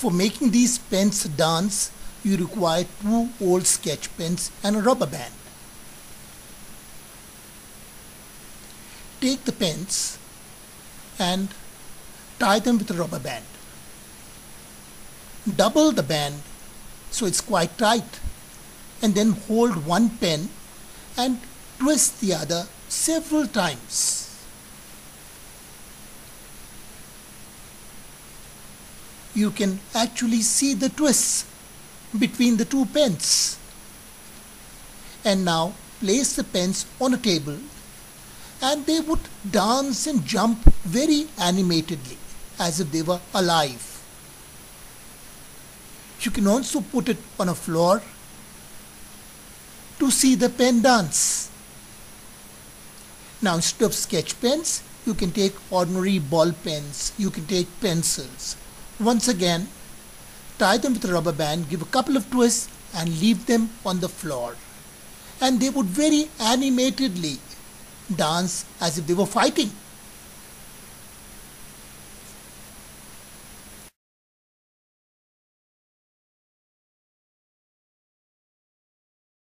For making these pens dance, you require two old sketch pens and a rubber band. Take the pens and tie them with a rubber band. Double the band so it's quite tight and then hold one pen and twist the other several times. You can actually see the twists between the two pens. And now place the pens on a table and they would dance and jump very animatedly as if they were alive. You can also put it on a floor to see the pen dance. Now instead of sketch pens, you can take ordinary ball pens, you can take pencils. Once again, tie them with a rubber band, give a couple of twists and leave them on the floor. And they would very animatedly dance as if they were fighting.